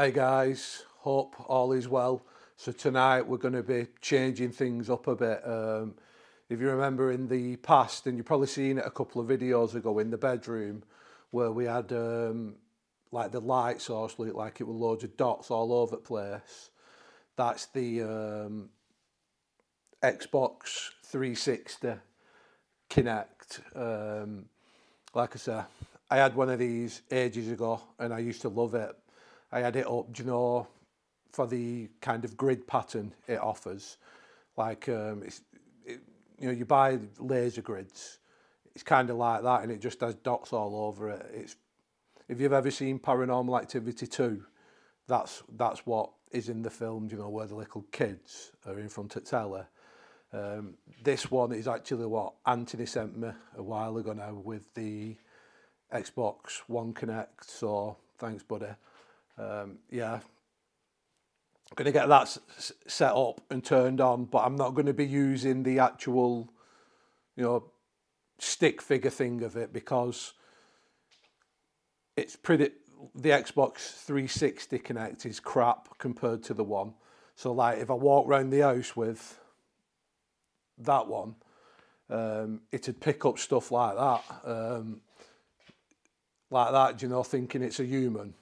Hey guys, hope all is well. So tonight we're going to be changing things up a bit. Um, if you remember in the past, and you've probably seen it a couple of videos ago in the bedroom, where we had um, like the light source looked like it was loads of dots all over the place. That's the um, Xbox 360 Kinect. Um, like I said, I had one of these ages ago and I used to love it. I had it up, do you know, for the kind of grid pattern it offers. Like, um, it's, it, you know, you buy laser grids, it's kind of like that and it just has dots all over it. It's, if you've ever seen Paranormal Activity 2, that's, that's what is in the film, you know, where the little kids are in front of telly. Um, this one is actually what Anthony sent me a while ago now with the Xbox One Kinect. So thanks, buddy. Um, yeah, going to get that set up and turned on, but I'm not going to be using the actual, you know, stick figure thing of it because it's pretty. The Xbox 360 Kinect is crap compared to the one. So like, if I walk around the house with that one, um, it'd pick up stuff like that. Um, like that, you know, thinking it's a human,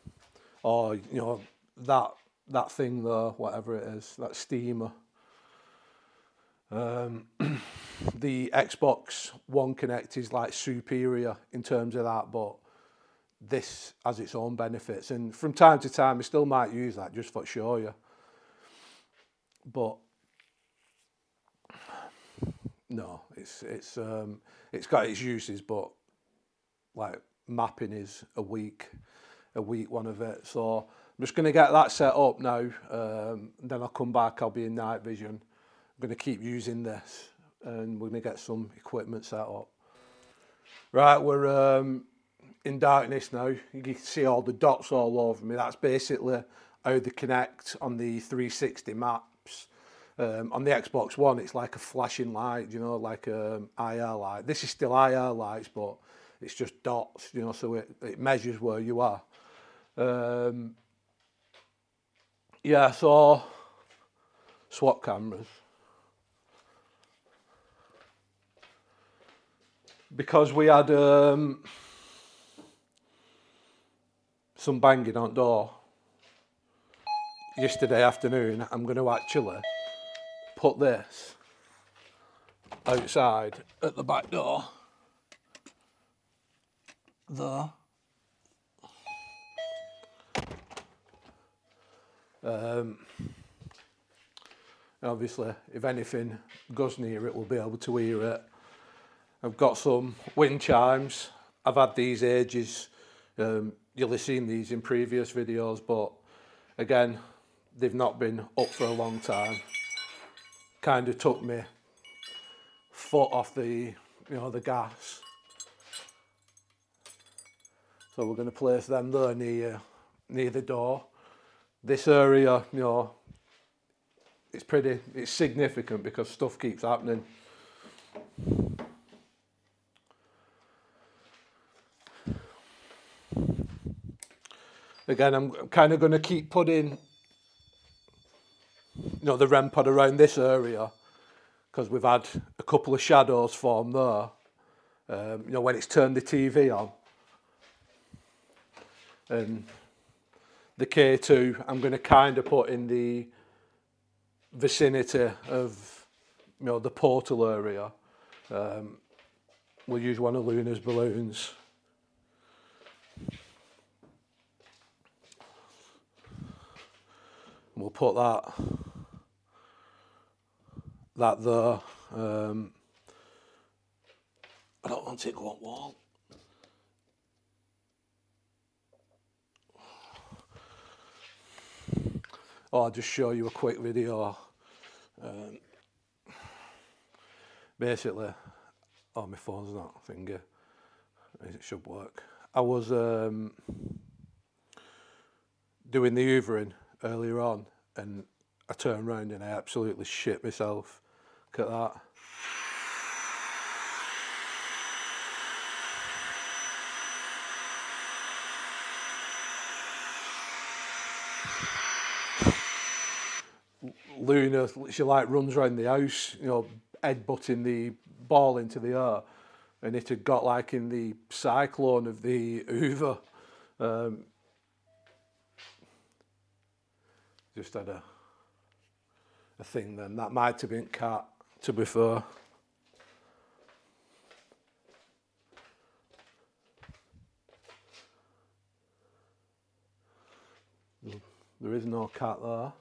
or you know that that thing there, whatever it is, that steamer. Um, the Xbox One Kinect is like superior in terms of that, but this has its own benefits, and from time to time, I still might use that just for show you. But no, it's it's um, it's got its uses, but like mapping is a week a week one of it. So I'm just going to get that set up now. Um, then I'll come back. I'll be in night vision. I'm going to keep using this, and we're going to get some equipment set up. Right, we're um, in darkness now. You can see all the dots all over me. That's basically how they connect on the 360 maps. Um, on the Xbox One, it's like a flashing light, you know, like um, IR light. This is still IR lights, but it's just dots, you know, so it, it measures where you are. Um, yeah, so SWAT cameras. Because we had um, some banging on door yesterday afternoon, I'm going to actually put this outside at the back door there. Um, obviously, if anything goes near it, we'll be able to hear it. I've got some wind chimes. I've had these ages. Um, you'll have seen these in previous videos, but again, they've not been up for a long time. Kind of took me foot off the, you know, the gas. So we're going to place them there near, near the door. This area, you know, it's pretty, it's significant because stuff keeps happening. Again, I'm kind of going to keep putting, you know, the REM pod around this area because we've had a couple of shadows form there. Um, you know, when it's turned the TV on, and the K2 I'm going to kind of put in the vicinity of you know the portal area. Um, we'll use one of Luna's balloons. we'll put that that there. Um, I don't want it to go on wall. I'll just show you a quick video. Um, basically, oh, my phone's not finger. It should work. I was um, doing the hoovering earlier on and I turned around and I absolutely shit myself. Look at that. Luna, she like runs around the house, you know, head butting the ball into the air, and it had got like in the cyclone of the Hoover. Um, just had a a thing then. That might have been cat, to be fair. There is no cat there.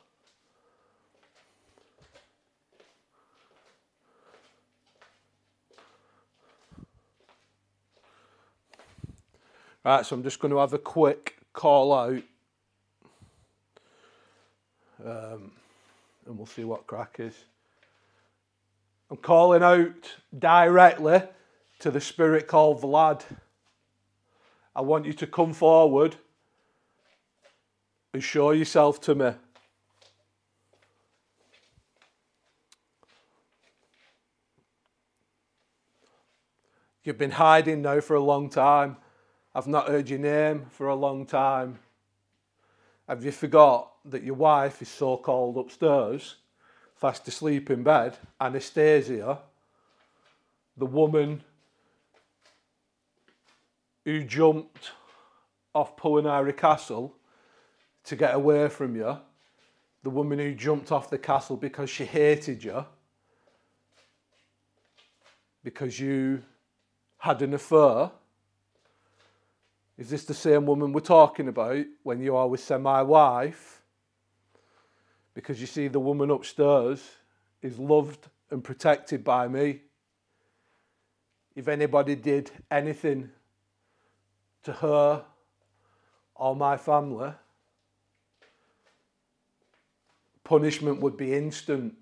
Right, so I'm just going to have a quick call out. Um, and we'll see what crack is. I'm calling out directly to the spirit called Vlad. I want you to come forward and show yourself to me. You've been hiding now for a long time. I've not heard your name for a long time. Have you forgot that your wife is so called upstairs, fast asleep in bed, Anastasia, the woman who jumped off Poenari Castle to get away from you, the woman who jumped off the castle because she hated you, because you had an affair. Is this the same woman we're talking about when you always say my wife? Because you see, the woman upstairs is loved and protected by me. If anybody did anything to her or my family, punishment would be instant.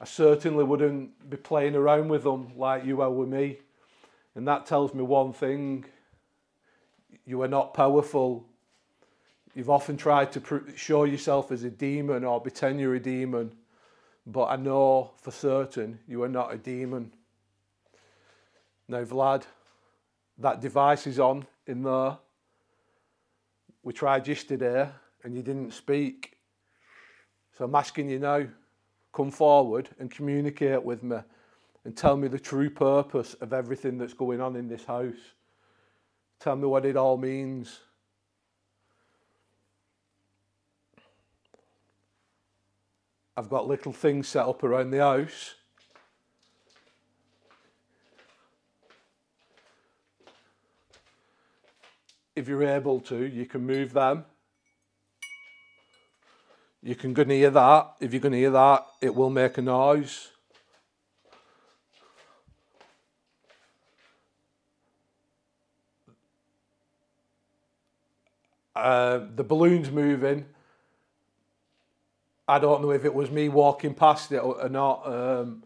I certainly wouldn't be playing around with them like you are with me. And that tells me one thing you are not powerful. You've often tried to show yourself as a demon or pretend you're a demon, but I know for certain you are not a demon. Now, Vlad, that device is on in there. We tried yesterday and you didn't speak. So I'm asking you now, come forward and communicate with me and tell me the true purpose of everything that's going on in this house. Tell me what it all means. I've got little things set up around the house. If you're able to, you can move them. You can go near that. If you're going to hear that, it will make a noise. Uh, the balloon's moving. I don't know if it was me walking past it or not. Um,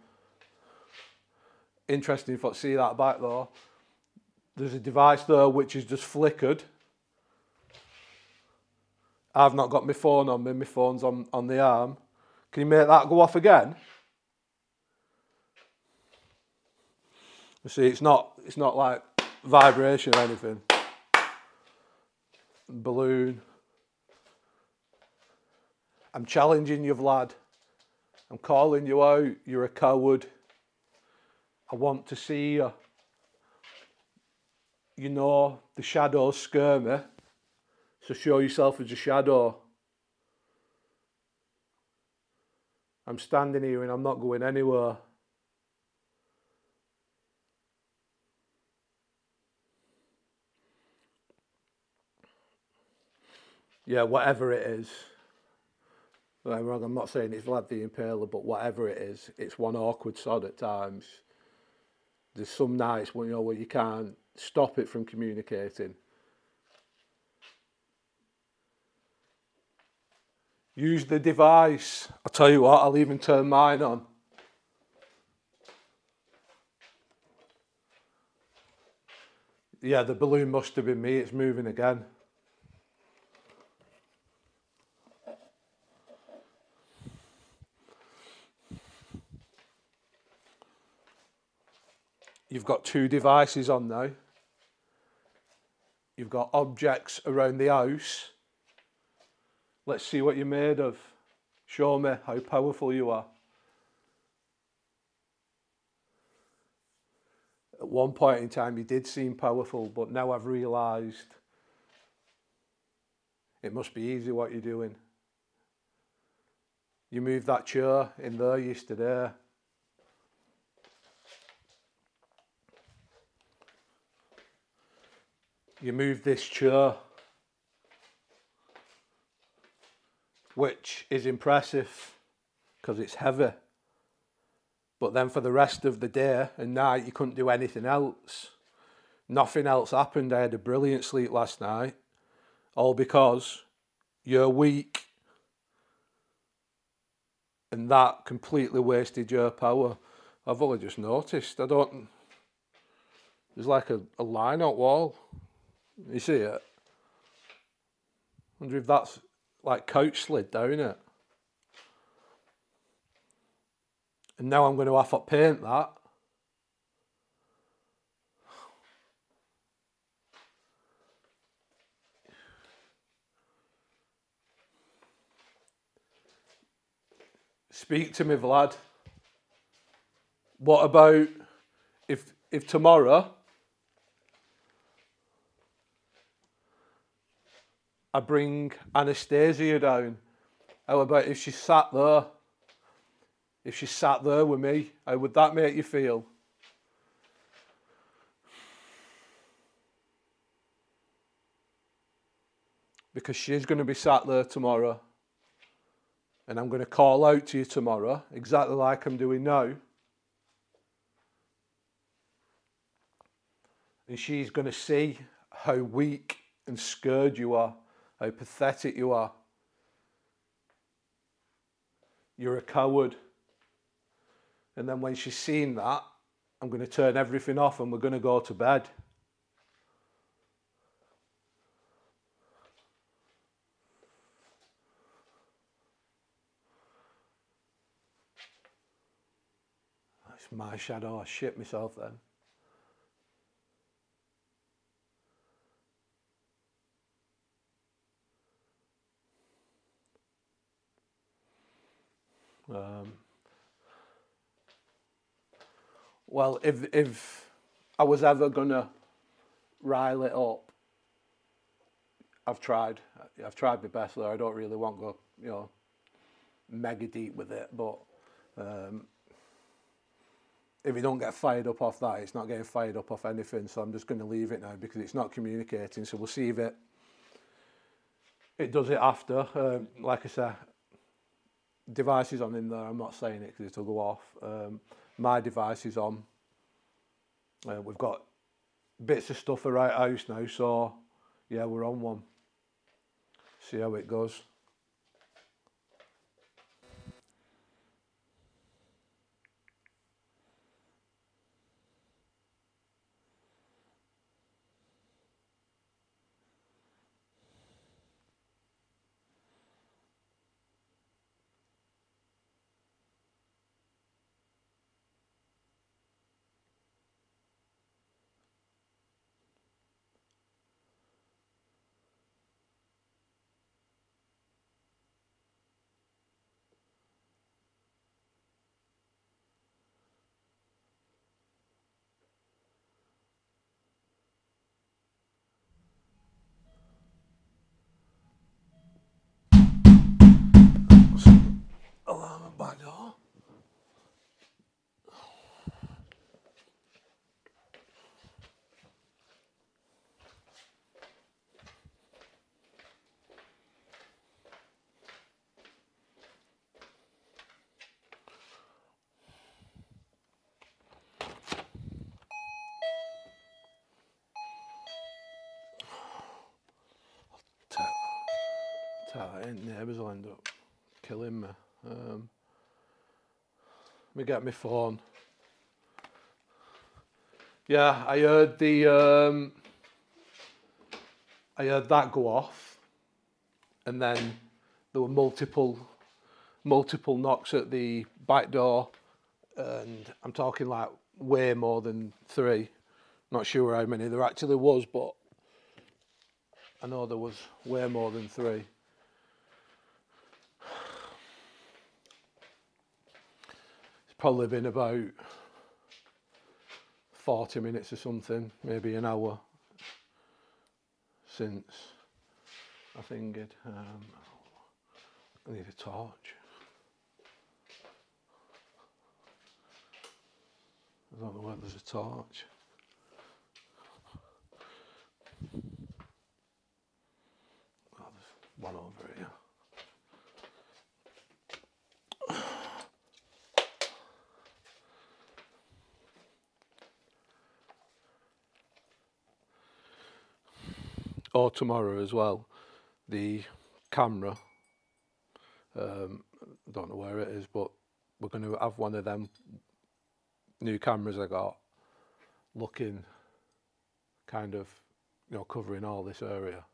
interesting if I see that back though. There's a device there which is just flickered. I've not got my phone on me, my phone's on, on the arm. Can you make that go off again? You see, it's not it's not like vibration or anything. Balloon. I'm challenging you, Vlad. I'm calling you out. You're a coward. I want to see you. You know, the shadows scare me. So show yourself as a shadow. I'm standing here and I'm not going anywhere. Yeah, whatever it is. I'm wrong, I'm not saying it's Vlad the Impaler, but whatever it is, it's one awkward sod at times. There's some nights when you know where you can't stop it from communicating. Use the device. I'll tell you what, I'll even turn mine on. Yeah, the balloon must have been me, it's moving again. You've got two devices on now. You've got objects around the house. Let's see what you're made of. Show me how powerful you are. At one point in time, you did seem powerful, but now I've realised it must be easy what you're doing. You moved that chair in there yesterday. You move this chair, which is impressive because it's heavy. But then for the rest of the day and night, you couldn't do anything else. Nothing else happened. I had a brilliant sleep last night, all because you're weak. And that completely wasted your power. I've only just noticed. I don't. There's like a, a line out wall. You see it? wonder if that's like couch slid down it. And now I'm going to have to paint that. Speak to me, Vlad. What about if if tomorrow I bring Anastasia down? How about if she sat there if she sat there with me, how would that make you feel? Because she's going to be sat there tomorrow. And I'm going to call out to you tomorrow, exactly like I'm doing now. And she's going to see how weak and scared you are, how pathetic you are. You're a coward. And then when she's seen that, I'm going to turn everything off and we're going to go to bed. That's my shadow. I shit myself then. Um, well, if if I was ever gonna rile it up, I've tried. I've tried my best there. I don't really want to go, you know, mega deep with it, but um, if you don't get fired up off that, it's not getting fired up off anything. So I'm just going to leave it now because it's not communicating. So we'll see if it it does it after. Um, like I said, devices on in there. I'm not saying it because it'll go off. Um, my device is on. Uh, we've got bits of stuff around house now, so yeah, we're on one. See how it goes. Ain't neighbours will end up killing me. Um, let me get my phone. Yeah, I heard the um, I heard that go off, and then there were multiple multiple knocks at the back door, and I'm talking like way more than three. Not sure how many there actually was, but I know there was way more than three. Probably been about 40 minutes or something, maybe an hour since I think it. Um, I need a torch. I don't know where there's a torch. Oh, there's one over here. Or tomorrow as well, the camera. Um, don't know where it is, but we're going to have one of them new cameras I got looking kind of, you know, covering all this area.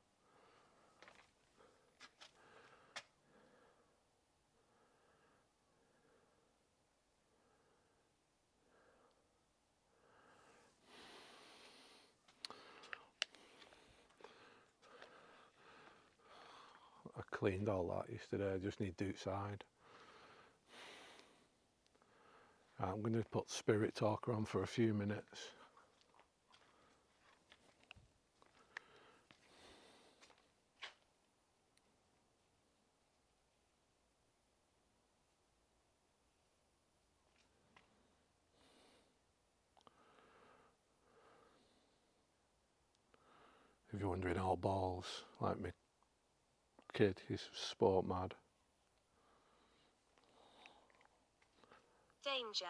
Cleaned all that yesterday, I just need to do side. I'm going to put Spirit Talker on for a few minutes. If you're wondering, all balls, like me kid, he's sport mad. Danger.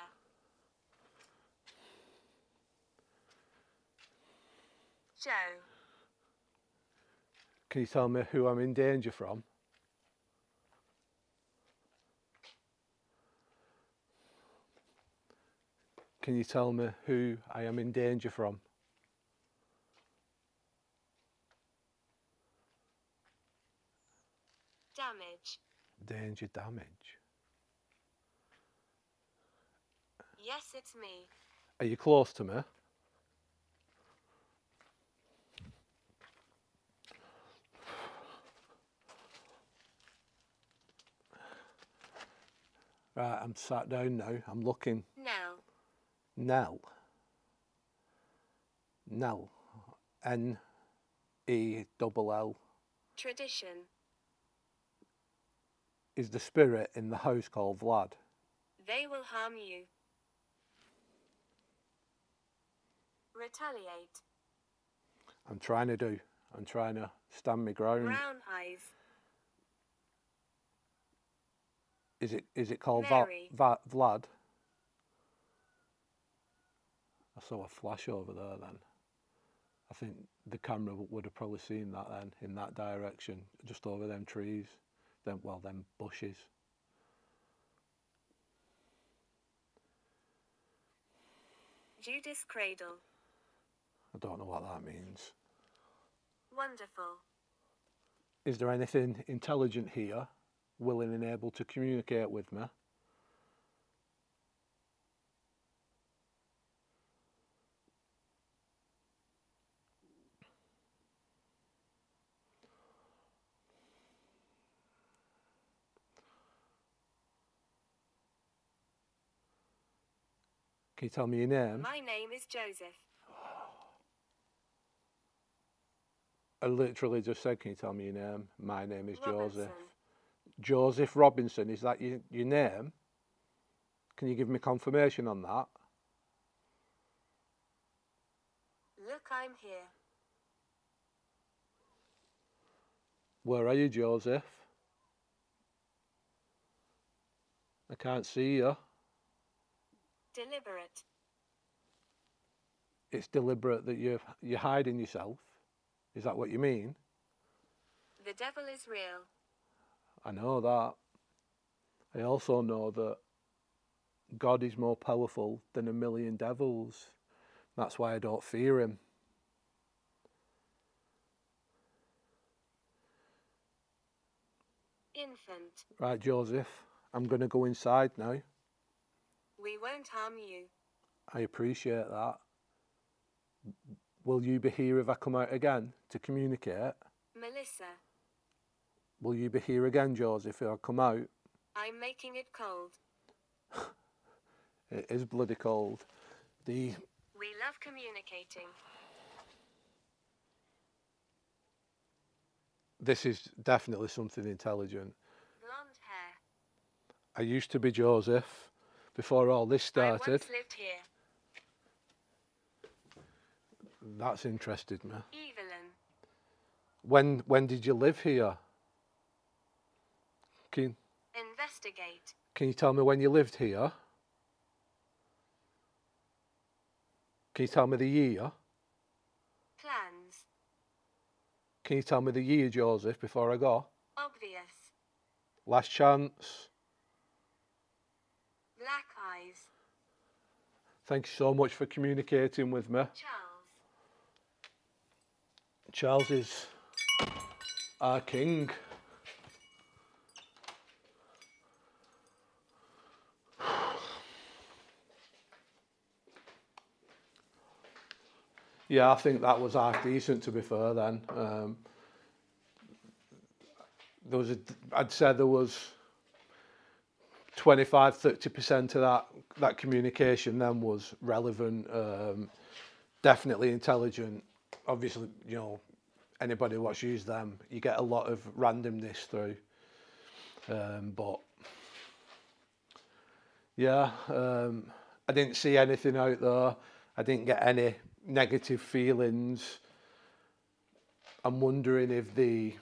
Joe. Can you tell me who I'm in danger from? Can you tell me who I am in danger from? Damage. Danger damage. Yes, it's me. Are you close to me? Right, I'm sat down now. I'm looking. Nell. Nell. Nell. N E double L Tradition. Is the spirit in the house called Vlad. They will harm you. Retaliate. I'm trying to do. I'm trying to stand my ground. Brown eyes. Is it is it called Va-. Va- Vlad? I saw a flash over there then. I think the camera would have probably seen that then in that direction, just over them trees, them well them bushes. Judas Cradle. I don't know what that means. Wonderful. Is there anything intelligent here, willing and able to communicate with me? Can you tell me your name? My name is Joseph. I literally just said, Can you tell me your name? My name is Joseph. Joseph Robinson, is that your, your name? Can you give me confirmation on that? Look, I'm here. Where are you, Joseph? I can't see you. Deliberate. It's deliberate that you're, you're hiding yourself. Is that what you mean? The devil is real. I know that. I also know that God is more powerful than a million devils. That's why I don't fear him. Infant. Right, Joseph, I'm going to go inside now. We won't harm you. I appreciate that. Will you be here if I come out again to communicate? Melissa. Will you be here again, Joseph, if I come out? I'm making it cold. It is bloody cold. The We love communicating. this is definitely something intelligent. Blonde hair. I used to be Joseph before all this I started. once lived here. That's interested me. Evelyn. When when did you live here? Can Investigate. can you tell me when you lived here? Can you tell me the year? Plans. Can you tell me the year, Joseph, before I go? Obvious. Last chance. Black eyes. Thank you so much for communicating with me. Charles. Charles is our king. Yeah, I think that was half decent to be fair then. Um, there was a, I'd say there was 25 30% of that that communication then was relevant um, definitely intelligent. Obviously you know anybody what's used them you get a lot of randomness through. Um, but yeah um, I didn't see anything out there. I didn't get any negative feelings. I'm wondering if the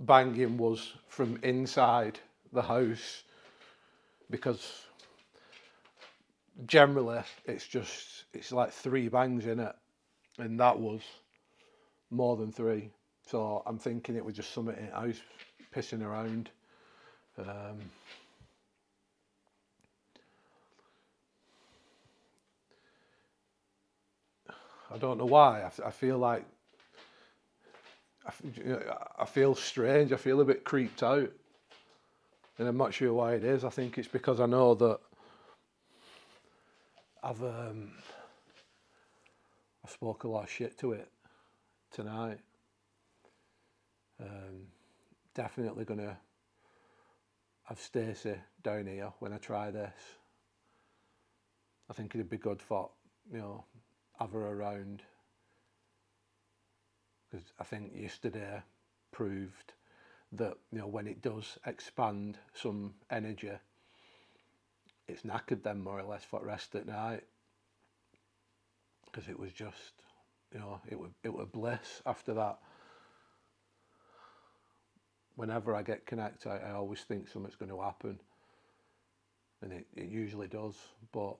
banging was from inside the house because generally it's just it's like three bangs in it and that was more than three. So i'm thinking it was just something in the house pissing around. Um, i don't know why. I feel like I, I feel strange. I feel a bit creeped out and I'm not sure why it is. I think it's because I know that I've um, I spoke a lot of shit to it tonight. Um, definitely gonna have Stacey down here when I try this. I think it'd be good for you know have her around because I think yesterday proved that you know when it does expand some energy it's knackered them more or less for rest at night. Because it was just you know it was it was bliss after that. Whenever I get connected I, I always think something's going to happen. And it, it usually does but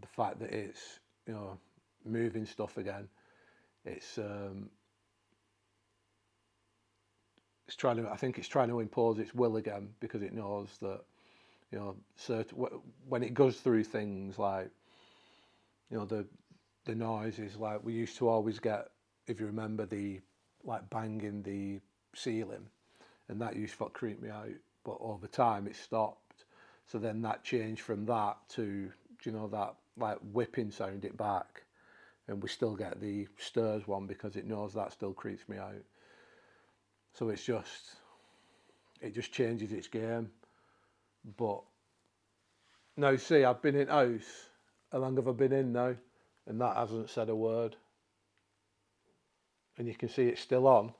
the fact that it's you know moving stuff again it's um it's trying to I think it's trying to impose its will again because it knows that you know certain when it goes through things like you know the the noises like we used to always get if you remember the like banging the ceiling and that used to creep me out but over time it stopped. So then that changed from that to you know that like whipping sound it back and we still get the stirs one because it knows that still creeps me out so it's just, it just changes its game. But now, see, I've been in house. How long have I been in now? And that hasn't said a word. And you can see it's still on.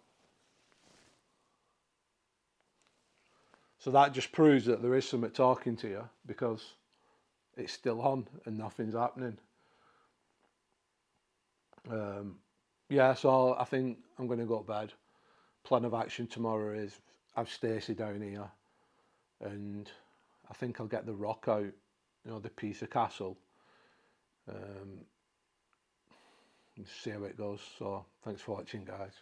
So that just proves that there is something talking to you because it's still on and nothing's happening. Um, yeah, so I think I'm going to go to bed plan of action tomorrow is have Stacey down here and I think I'll get the rock out, you know, the piece of castle. Um, see how it goes. So thanks for watching guys.